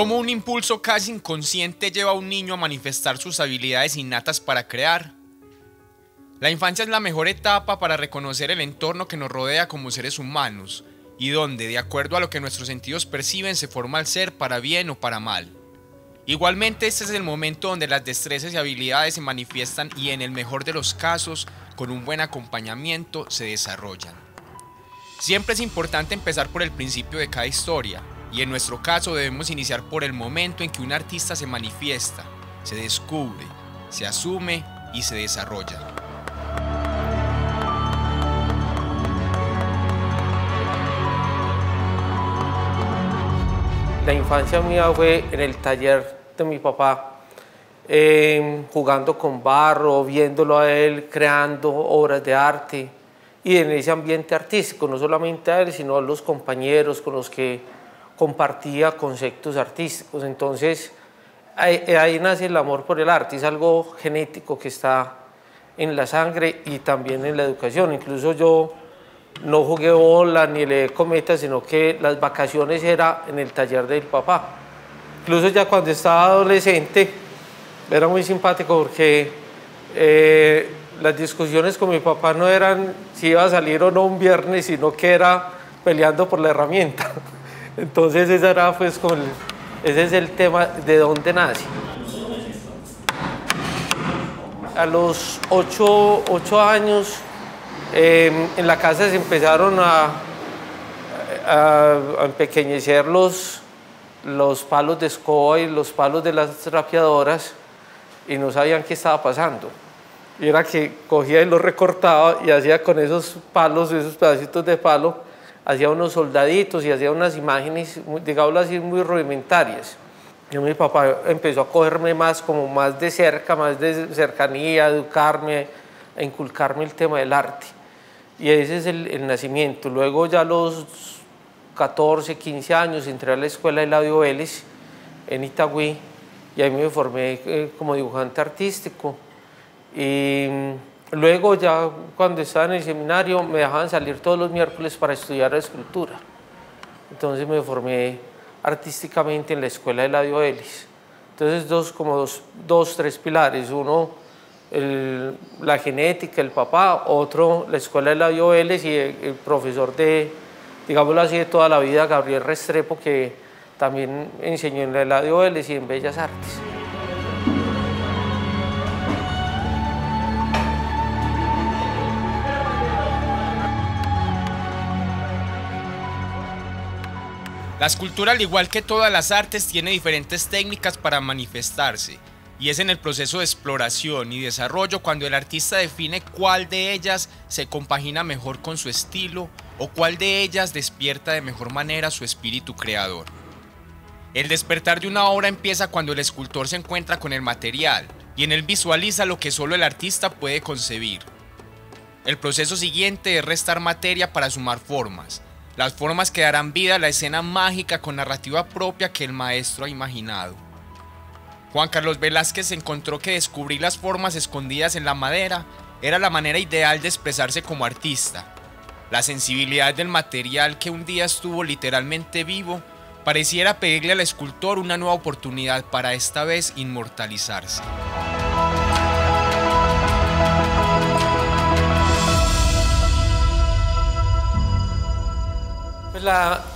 ¿Cómo un impulso casi inconsciente lleva a un niño a manifestar sus habilidades innatas para crear? La infancia es la mejor etapa para reconocer el entorno que nos rodea como seres humanos y donde, de acuerdo a lo que nuestros sentidos perciben, se forma el ser para bien o para mal. Igualmente, este es el momento donde las destrezas y habilidades se manifiestan y en el mejor de los casos, con un buen acompañamiento, se desarrollan. Siempre es importante empezar por el principio de cada historia, y en nuestro caso debemos iniciar por el momento en que un artista se manifiesta, se descubre, se asume y se desarrolla. La infancia mía fue en el taller de mi papá, em, jugando con barro, viéndolo a él creando obras de arte y en ese ambiente artístico, no solamente a él, sino a los compañeros con los que compartía conceptos artísticos. Entonces, ahí, nace el amor por el arte, es algo genético que está en la sangre y también en la educación. Incluso yo no jugué bola ni le cometa, sino que las vacaciones era en el taller del papá. Incluso ya cuando estaba adolescente era muy simpático porque eh, las discusiones con mi papá no eran si iba a salir o no un viernes, sino que era peleando por la herramienta. Entonces ese era pues con ese es el tema de dónde nace. A los ocho, años em, en la casa se empezaron a, a, empequeñecer los, los palos de escoba y los palos de las trapeadoras y no sabían qué estaba pasando. Y era que cogía y los recortaba y hacía con esos palos, esos pedacitos de palo, hacía unos soldaditos y hacía unas imágenes, digámoslo así, muy rudimentarias. Y mi papá empezó a cogerme más, como más de cerca, más de cercanía, a educarme, a inculcarme el tema del arte. Y ese es el, nacimiento. Luego ya a los 14, 15 años entré a la escuela de Eladio Vélez en Itagüí y ahí me formé eh, como dibujante artístico. Y Luego ya cuando estaba en el seminario me dejaban salir todos los miércoles para estudiar escultura. Entonces me formé artísticamente en la escuela de Ladio Vélez. Entonces dos, como dos, dos tres pilares. Uno, la genética, el papá. Otro, la escuela de Ladio Vélez y el, profesor de, digámoslo así, de toda la vida, Gabriel Restrepo, que también enseñó en la Vélez y en Bellas Artes. La escultura, al igual que todas las artes, tiene diferentes técnicas para manifestarse, y es en el proceso de exploración y desarrollo cuando el artista define cuál de ellas se compagina mejor con su estilo o cuál de ellas despierta de mejor manera su espíritu creador. El despertar de una obra empieza cuando el escultor se encuentra con el material y en él visualiza lo que solo el artista puede concebir. El proceso siguiente es restar materia para sumar formas, las formas que darán vida a la escena mágica con narrativa propia que el maestro ha imaginado. Juan Carlos Velázquez encontró que descubrir las formas escondidas en la madera era la manera ideal de expresarse como artista. La sensibilidad del material que un día estuvo literalmente vivo pareciera pedirle al escultor una nueva oportunidad para esta vez inmortalizarse.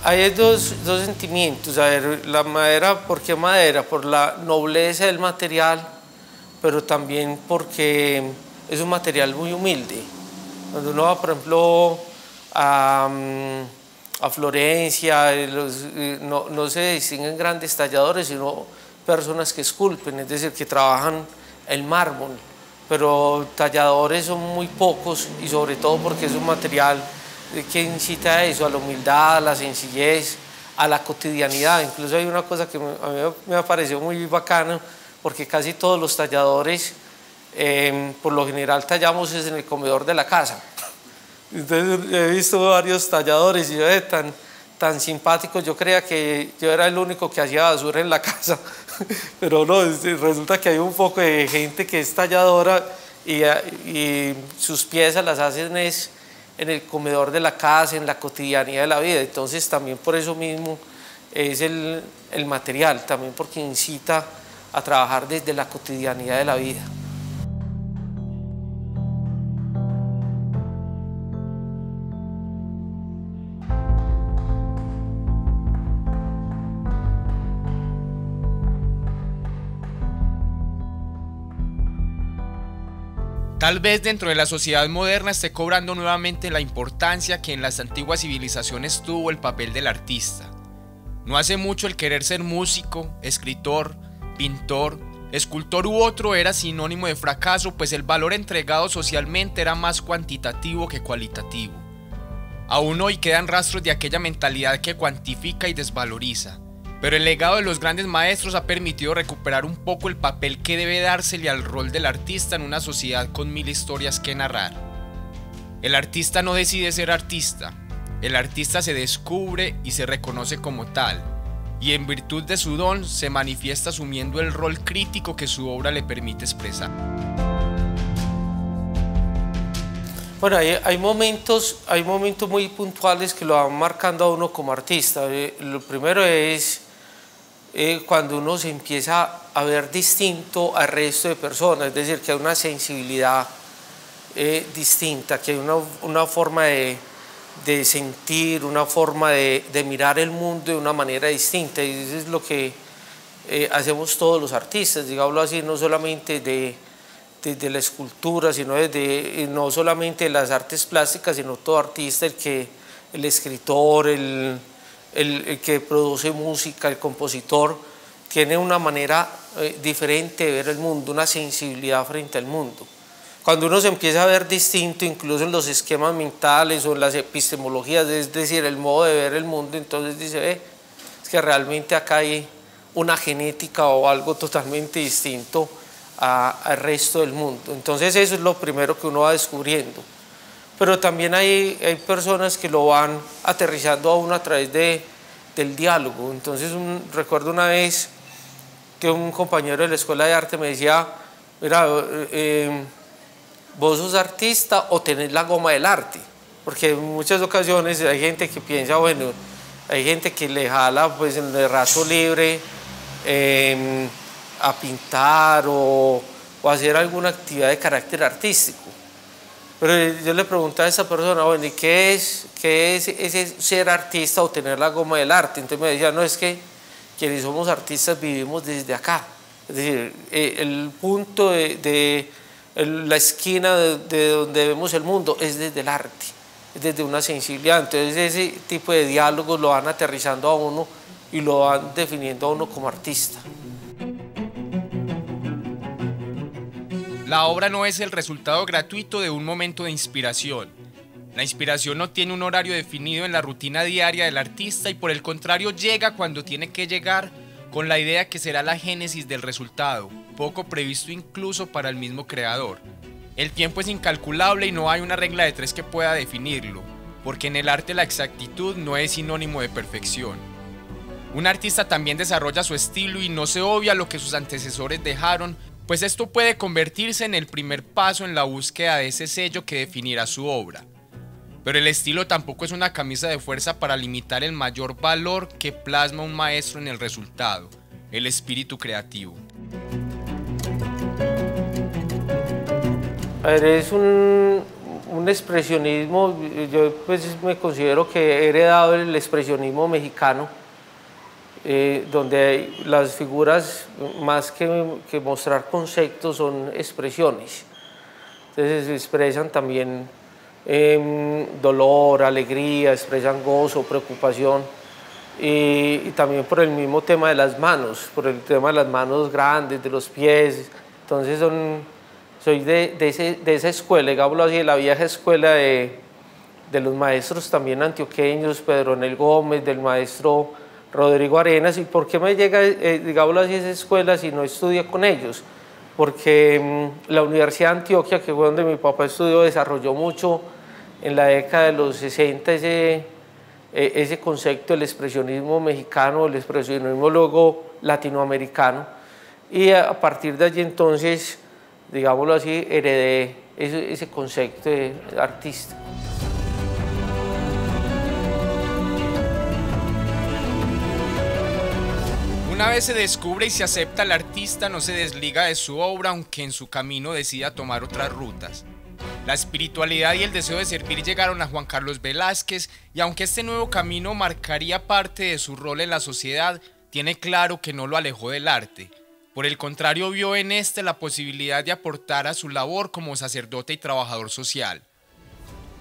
Hay dos, dos, sentimientos. A ver, la madera, ¿por qué madera? Por la nobleza del material, pero también porque es un material muy humilde. Cuando uno va, por ejemplo, a, mm, a Florencia, eh, no, no, se distinguen grandes talladores, sino personas que esculpen, es decir, que trabajan el mármol. Pero talladores son muy pocos y sobre todo porque es un material que incita a eso, a la humildad, a la sencillez, a la cotidianidad. Incluso hay una cosa que a mí me pareció muy bacana, porque casi todos los talladores, em, por lo general tallamos en el comedor de la casa. Entonces he visto varios talladores y yo eh, tan, tan simpáticos, yo creía que yo era el único que hacía basura en la casa, pero no, resulta que hay un poco de gente que es talladora y, y sus piezas las hacen es en el comedor de la casa, en la cotidianidad de la vida. Entonces también por eso mismo es el, el material, también porque incita a trabajar desde la cotidianidad de la vida. Tal vez dentro de la sociedad moderna esté cobrando nuevamente la importancia que en las antiguas civilizaciones tuvo el papel del artista. No hace mucho el querer ser músico, escritor, pintor, escultor u otro era sinónimo de fracaso, pues el valor entregado socialmente era más cuantitativo que cualitativo. Aún hoy quedan rastros de aquella mentalidad que cuantifica y desvaloriza. Pero el legado de los grandes maestros ha permitido recuperar un poco el papel que debe dársele al rol del artista en una sociedad con mil historias que narrar. El artista no decide ser artista, el artista se descubre y se reconoce como tal, y en virtud de su don se manifiesta asumiendo el rol crítico que su obra le permite expresar. Bueno, hay, momentos, hay momentos muy puntuales que lo van marcando a uno como artista. Eh, lo primero es eh, cuando uno se empieza a ver distinto al resto de personas, es decir, que hay una sensibilidad eh, distinta, que hay una, forma de, sentir, una forma de, mirar el mundo de una manera distinta, y eso es lo que eh, hacemos todos los artistas, digámoslo así, no solamente de, la escultura, sino desde, no solamente las artes plásticas, sino todo artista, el escritor, el el, que produce música, el compositor, tiene una manera eh, diferente de ver el mundo, una sensibilidad frente al mundo. Cuando uno se empieza a ver distinto, incluso en los esquemas mentales o en las epistemologías, es decir, el modo de ver el mundo, entonces dice, es que realmente acá hay una genética o algo totalmente distinto al resto del mundo. Entonces eso es lo primero que uno va descubriendo pero también hay, hay personas que lo van aterrizando a uno a través de, del diálogo. Entonces recuerdo una vez que un compañero de la escuela de arte me decía, mira, eh, vos sos artista o tenés la goma del arte, porque en muchas ocasiones hay gente que piensa, bueno, hay gente que le jala pues el rato libre em, a pintar o, o hacer alguna actividad de carácter artístico. Pero yo le pregunté a esa persona, bueno, ¿y qué es, qué es ese ser artista o tener la goma del arte? Entonces me decía, no, es que quienes somos artistas vivimos desde acá. Es decir, eh, el punto de, la esquina de, donde vemos el mundo es desde el arte, es desde una sensibilidad. Entonces ese tipo de diálogos lo van aterrizando a uno y lo van definiendo a uno como artista. La obra no es el resultado gratuito de un momento de inspiración. La inspiración no tiene un horario definido en la rutina diaria del artista y por el contrario llega cuando tiene que llegar con la idea que será la génesis del resultado, poco previsto incluso para el mismo creador. El tiempo es incalculable y no hay una regla de tres que pueda definirlo, porque en el arte la exactitud no es sinónimo de perfección. Un artista también desarrolla su estilo y no se obvia lo que sus antecesores dejaron pues esto puede convertirse en el primer paso en la búsqueda de ese sello que definirá su obra. Pero el estilo tampoco es una camisa de fuerza para limitar el mayor valor que plasma un maestro en el resultado, el espíritu creativo. A ver, es un, expresionismo, yo pues me considero que he heredado el expresionismo mexicano, eh, donde las figuras, más que, que, mostrar conceptos, son expresiones. Entonces expresan también em, dolor, alegría, expresan gozo, preocupación. Y, también por el mismo tema de las manos, por el tema de las manos grandes, de los pies. Entonces son, soy de, de, ese, de esa escuela, digámoslo así, de la vieja escuela de, de los maestros también antioqueños, Pedro Nel Gómez, del maestro Rodrigo Arenas. ¿Y por qué me llega, eh, digámoslo así, a esa escuela si no estudié con ellos? Porque mm, la Universidad de Antioquia, que fue donde mi papá estudió, desarrolló mucho en la década de los 60 ese, eh, ese concepto del expresionismo mexicano, el expresionismo luego latinoamericano. Y a partir de allí entonces, digámoslo así, heredé ese, ese concepto de artista. Una vez se descubre y se acepta al artista, no se desliga de su obra, aunque en su camino decida tomar otras rutas. La espiritualidad y el deseo de servir llegaron a Juan Carlos Velázquez y aunque este nuevo camino marcaría parte de su rol en la sociedad, tiene claro que no lo alejó del arte. Por el contrario, vio en este la posibilidad de aportar a su labor como sacerdote y trabajador social.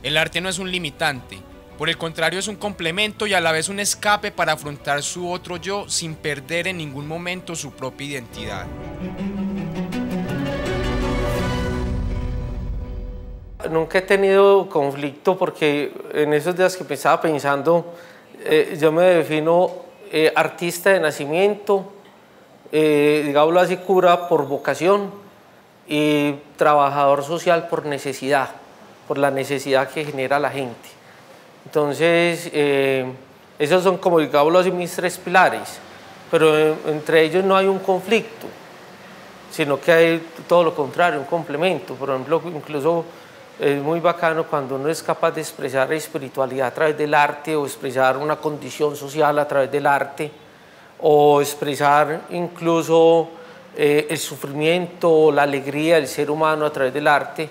El arte no es un limitante, por el contrario, es un complemento y a la vez un escape para afrontar su otro yo sin perder en ningún momento su propia identidad. Nunca he tenido conflicto porque en esos días que estaba pensando, eh, yo me defino eh, artista de nacimiento, eh, digámoslo así, cura por vocación y trabajador social por necesidad, por la necesidad que genera la gente. Entonces, eh, esos son como, digamos, mis tres pilares, pero entre ellos no hay un conflicto, sino que hay todo lo contrario, un complemento. Por ejemplo, incluso es muy bacano cuando uno es capaz de expresar espiritualidad a través del arte o expresar una condición social a través del arte o expresar incluso eh, el sufrimiento o la alegría del ser humano a través del arte.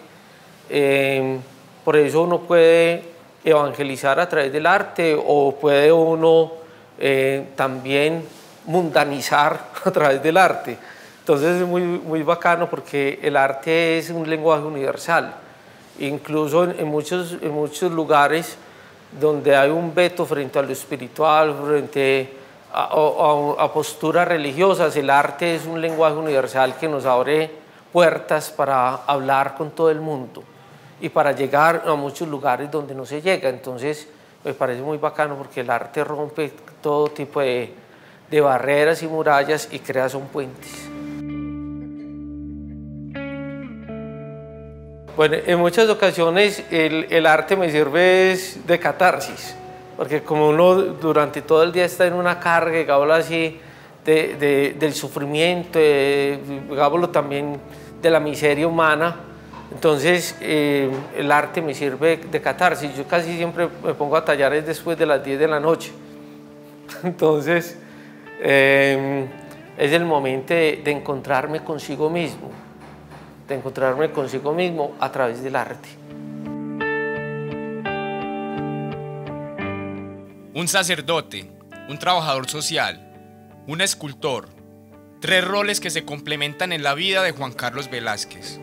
Eh, por eso uno puede evangelizar a través del arte o puede uno eh, también mundanizar a través del arte. Entonces es muy, muy bacano porque el arte es un lenguaje universal. Incluso en, muchos, en muchos lugares donde hay un veto frente a lo espiritual, frente a, a posturas religiosas, el arte es un lenguaje universal que nos abre puertas para hablar con todo el mundo y para llegar a muchos lugares donde no se llega. Entonces me parece muy bacano porque el arte rompe todo tipo de, de barreras y murallas y crea son puentes. Bueno, en muchas ocasiones el, arte me sirve de catarsis, porque como uno durante todo el día está en una carga, digámoslo así, de, de, del sufrimiento, digámoslo también de la miseria humana, entonces, eh, el arte me sirve de catarsis. Yo casi siempre me pongo a tallar después de las 10 de la noche. Entonces, eh, es el momento de, de, encontrarme consigo mismo, de encontrarme consigo mismo a través del arte. Un sacerdote, un trabajador social, un escultor, tres roles que se complementan en la vida de Juan Carlos Velázquez.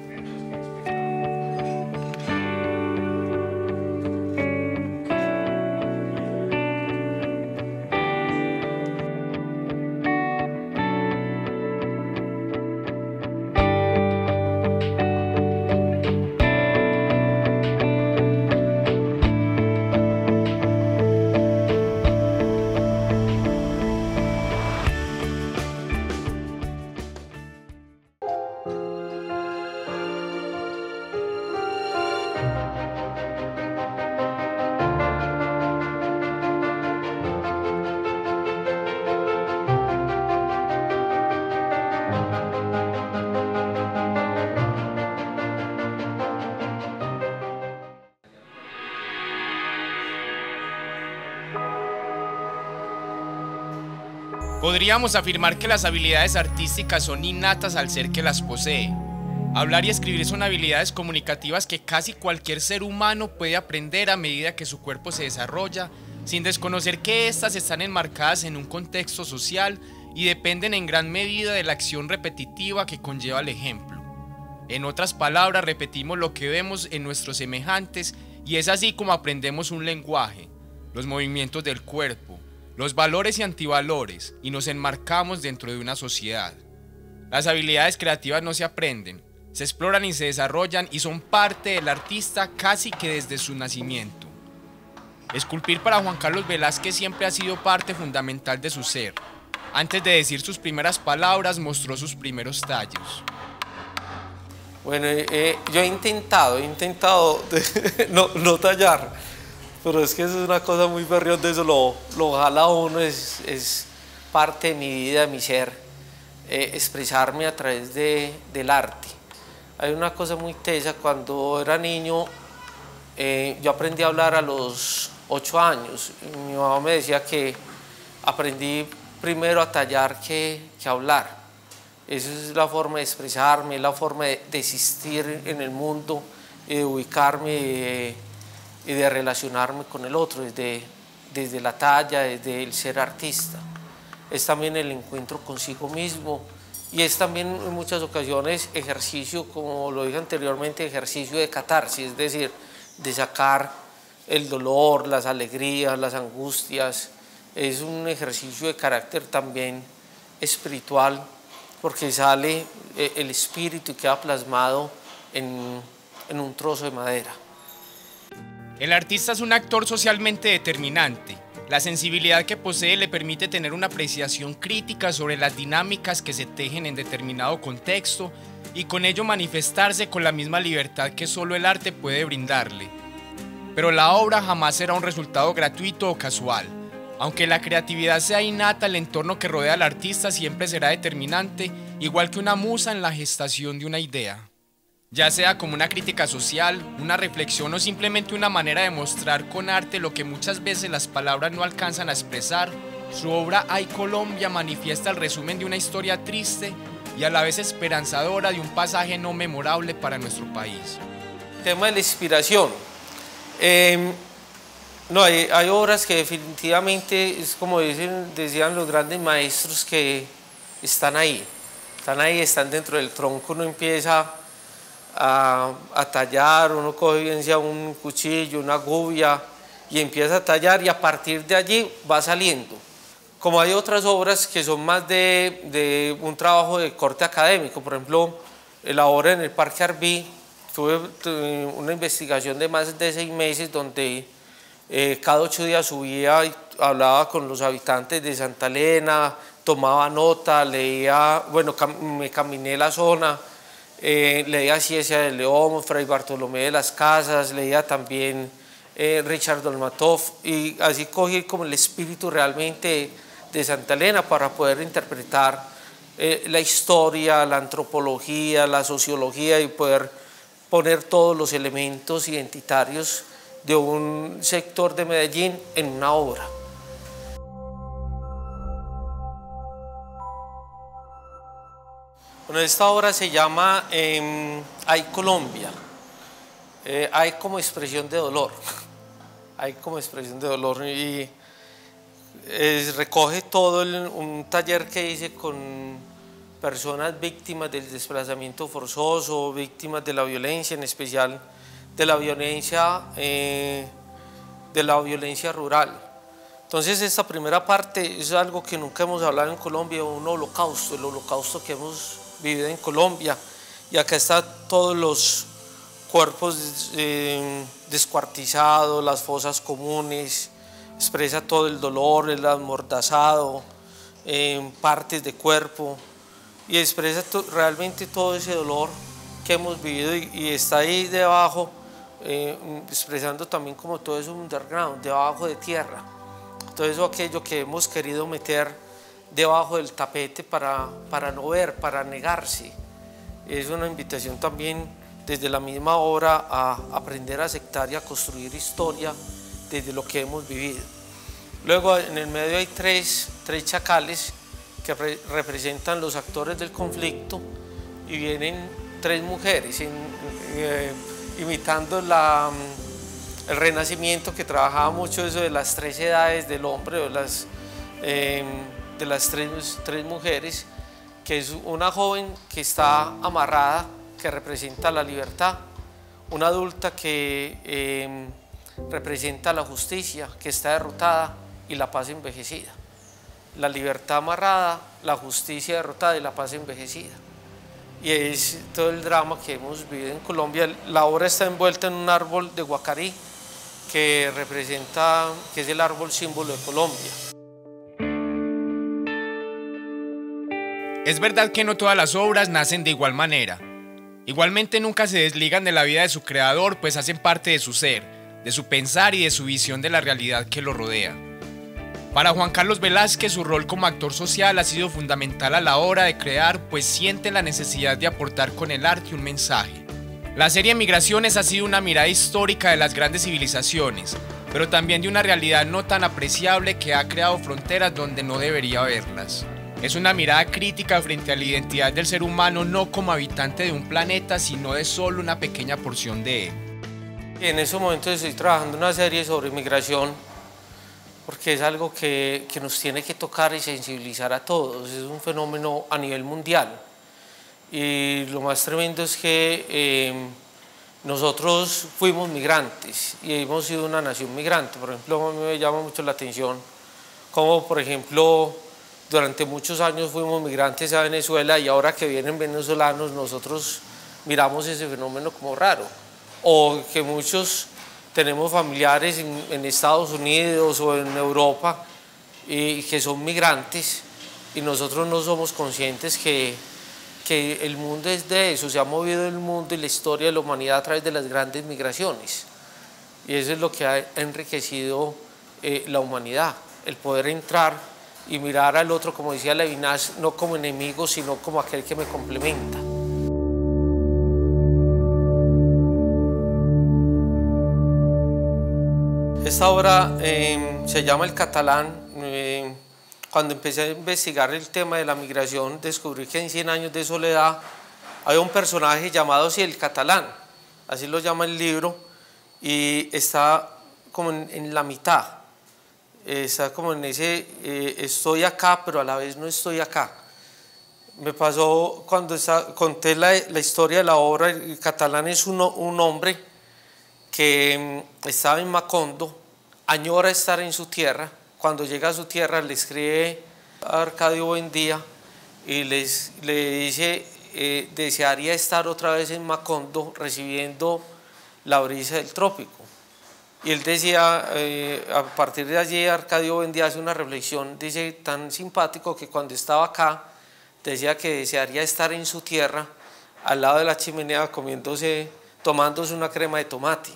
Podríamos afirmar que las habilidades artísticas son innatas al ser que las posee. Hablar y escribir son habilidades comunicativas que casi cualquier ser humano puede aprender a medida que su cuerpo se desarrolla, sin desconocer que éstas están enmarcadas en un contexto social y dependen en gran medida de la acción repetitiva que conlleva el ejemplo. En otras palabras, repetimos lo que vemos en nuestros semejantes y es así como aprendemos un lenguaje, los movimientos del cuerpo, los valores y antivalores y nos enmarcamos dentro de una sociedad. Las habilidades creativas no se aprenden, se exploran y se desarrollan y son parte del artista casi que desde su nacimiento. Esculpir para Juan Carlos Velázquez siempre ha sido parte fundamental de su ser. Antes de decir sus primeras palabras, mostró sus primeros tallos. Bueno, eh, yo he intentado, he intentado no, tallar, pero es que es una cosa muy berrión, de eso lo, lo jala uno, es, es, parte de mi vida, de mi ser, eh, expresarme a través de, del arte. Hay una cosa muy tesa, cuando era niño, eh, yo aprendí a hablar a los ocho años, mi mamá me decía que aprendí primero a tallar que, que hablar esa es la forma de expresarme, la forma de, existir en el mundo, de ubicarme y de relacionarme con el otro, desde, desde la talla, desde el ser artista. Es también el encuentro consigo mismo y es también en muchas ocasiones ejercicio, como lo dije anteriormente, ejercicio de catarsis, es decir, de sacar el dolor, las alegrías, las angustias. Es un ejercicio de carácter también espiritual porque sale eh, el espíritu y queda plasmado en, en un trozo de madera. El artista es un actor socialmente determinante. La sensibilidad que posee le permite tener una apreciación crítica sobre las dinámicas que se tejen en determinado contexto y con ello manifestarse con la misma libertad que solo el arte puede brindarle. Pero la obra jamás será un resultado gratuito o casual. Aunque la creatividad sea innata, el entorno que rodea al artista siempre será determinante, igual que una musa en la gestación de una idea. Ya sea como una crítica social, una reflexión o simplemente una manera de mostrar con arte lo que muchas veces las palabras no alcanzan a expresar, su obra Hay Colombia manifiesta el resumen de una historia triste y a la vez esperanzadora de un pasaje no memorable para nuestro país. Tema de la inspiración. Em, no, hay, obras que definitivamente es como dicen, decían los grandes maestros que están ahí, están ahí, están dentro del tronco, uno empieza a, tallar, uno coge bien sea un cuchillo, una gubia y empieza a tallar y a partir de allí va saliendo. Como hay otras obras que son más de, de un trabajo de corte académico, por ejemplo, la obra en el Parque Arbí, tuve una investigación de más de seis meses donde eh, cada ocho días subía y hablaba con los habitantes de Santa Elena, tomaba nota, leía, bueno, me caminé la zona, eh, leía Ciencia de León, Fray Bartolomé de las Casas, leía también eh, Richard Dolmatov y así cogí como el espíritu realmente de Santa Elena para poder interpretar la historia, la antropología, la sociología y poder poner todos los elementos identitarios de un sector de Medellín en una obra. Bueno, esta obra se llama eh, Hay Colombia. Eh, hay como expresión de dolor. hay como expresión de dolor y recoge todo un taller que hice con personas víctimas del desplazamiento forzoso, víctimas de la violencia, en especial de la violencia, eh, de la violencia rural. Entonces esta primera parte es algo que nunca hemos hablado en Colombia, un holocausto, el holocausto que hemos vivido en Colombia. Y acá están todos los cuerpos eh, descuartizados, las fosas comunes, expresa todo el dolor, el amordazado, eh, partes de cuerpo y expresa realmente todo ese dolor que hemos vivido y está ahí debajo eh, expresando también como todo eso underground, debajo de tierra. Todo eso aquello que hemos querido meter debajo del tapete para, para no ver, para negarse. Es una invitación también desde la misma obra a aprender a aceptar y a construir historia desde lo que hemos vivido. Luego en el medio hay tres, tres chacales que representan los actores del conflicto y vienen tres mujeres. Eh, imitando la, mm, el renacimiento que trabajaba mucho eso de las tres edades del hombre, em, de las tres, mujeres, que es una joven que está amarrada, que representa la libertad, una adulta que em, representa la justicia, que está derrotada y la paz envejecida. La libertad amarrada, la justicia derrotada y la paz envejecida y es todo el drama que hemos vivido en Colombia. La obra está envuelta en un árbol de guacarí, que representa, que es el árbol símbolo de Colombia. Es verdad que no todas las obras nacen de igual manera. Igualmente nunca se desligan de la vida de su creador, pues hacen parte de su ser, de su pensar y de su visión de la realidad que lo rodea. Para Juan Carlos Velázquez su rol como actor social ha sido fundamental a la hora de crear, pues siente la necesidad de aportar con el arte un mensaje. La serie Migraciones ha sido una mirada histórica de las grandes civilizaciones, pero también de una realidad no tan apreciable que ha creado fronteras donde no debería haberlas. Es una mirada crítica frente a la identidad del ser humano no como habitante de un planeta, sino de solo una pequeña porción de él. En ese momento estoy trabajando una serie sobre migración porque es algo que, que, nos tiene que tocar y sensibilizar a todos. Es un fenómeno a nivel mundial. Y lo más tremendo es que eh, nosotros fuimos migrantes y hemos sido una nación migrante. Por ejemplo, a mí me llama mucho la atención como, por ejemplo, durante muchos años fuimos migrantes a Venezuela y ahora que vienen venezolanos nosotros miramos ese fenómeno como raro. O que muchos tenemos familiares en, Estados Unidos o en Europa y que son migrantes y nosotros no somos conscientes que, que el mundo es de eso, se ha movido el mundo y la historia de la humanidad a través de las grandes migraciones. Y eso es lo que ha enriquecido eh, la humanidad, el poder entrar y mirar al otro, como decía Levinas, no como enemigo, sino como aquel que me complementa. Esta obra em, se llama El Catalán. Em, cuando empecé a investigar el tema de la migración, descubrí que en 100 años de soledad hay un personaje llamado así el catalán, así lo llama el libro, y está como en, la mitad, está como en ese, eh, estoy acá, pero a la vez no estoy acá. Me pasó cuando conté la, historia de la obra, el catalán es un hombre que em, estaba en Macondo, añora estar en su tierra. Cuando llega a su tierra le escribe a Arcadio Buendía y les, le dice, eh, desearía estar otra vez en Macondo recibiendo la brisa del trópico. Y él decía, eh, a partir de allí Arcadio Buendía hace una reflexión, dice, tan simpático que cuando estaba acá decía que desearía estar en su tierra, al lado de la chimenea comiéndose, tomándose una crema de tomate.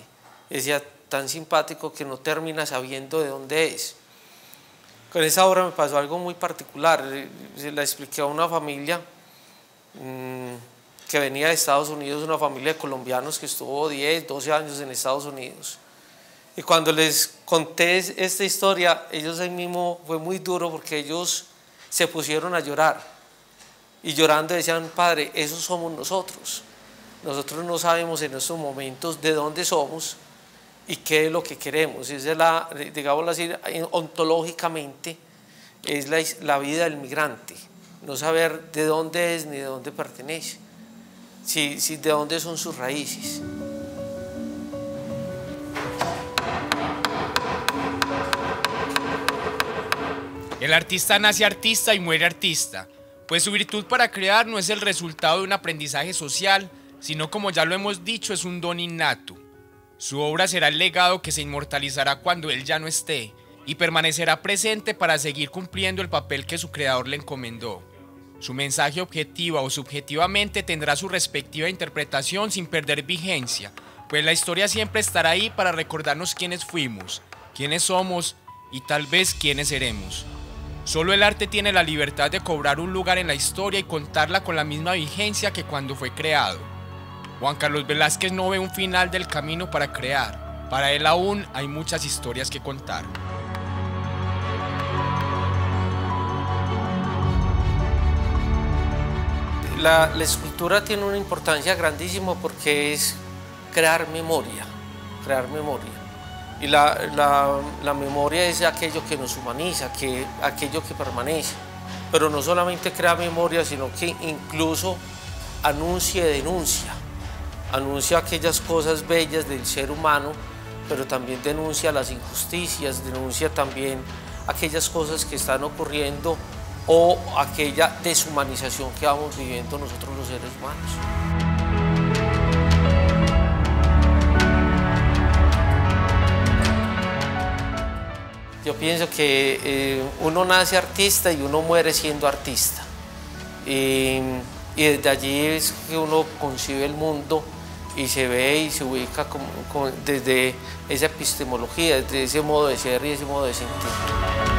Decía, tan simpático que no termina sabiendo de dónde es. Con esa obra me pasó algo muy particular. Se la expliqué a una familia mm, que venía de Estados Unidos, una familia de colombianos que estuvo 10, 12 años en Estados Unidos. Y cuando les conté esta historia, ellos ahí mismo fue muy duro porque ellos se pusieron a llorar. Y llorando decían, Padre, esos somos nosotros. Nosotros no sabemos en estos momentos de dónde somos, y qué es lo que queremos. Esa es la, digámoslo así, ontológicamente, es la, la, vida del migrante, no saber de dónde es ni de dónde pertenece, si, si de dónde son sus raíces. El artista nace artista y muere artista, pues su virtud para crear no es el resultado de un aprendizaje social, sino como ya lo hemos dicho, es un don innato. Su obra será el legado que se inmortalizará cuando él ya no esté y permanecerá presente para seguir cumpliendo el papel que su creador le encomendó. Su mensaje objetiva o subjetivamente tendrá su respectiva interpretación sin perder vigencia, pues la historia siempre estará ahí para recordarnos quiénes fuimos, quiénes somos y tal vez quiénes seremos. Solo el arte tiene la libertad de cobrar un lugar en la historia y contarla con la misma vigencia que cuando fue creado. Juan Carlos Velázquez no ve un final del camino para crear. Para él aún hay muchas historias que contar. La, escultura tiene una importancia grandísima porque es crear memoria, crear memoria. Y la, la, memoria es aquello que nos humaniza, que, aquello que permanece. Pero no solamente crea memoria, sino que incluso anuncia y denuncia anuncia aquellas cosas bellas del ser humano, pero también denuncia las injusticias, denuncia también aquellas cosas que están ocurriendo o aquella deshumanización que vamos viviendo nosotros los seres humanos. Pienso que eh, uno nace artista y uno muere siendo artista. Y, desde allí es que uno concibe el mundo y se ve y se ubica desde esa epistemología, desde ese modo de ser y ese modo de sentir.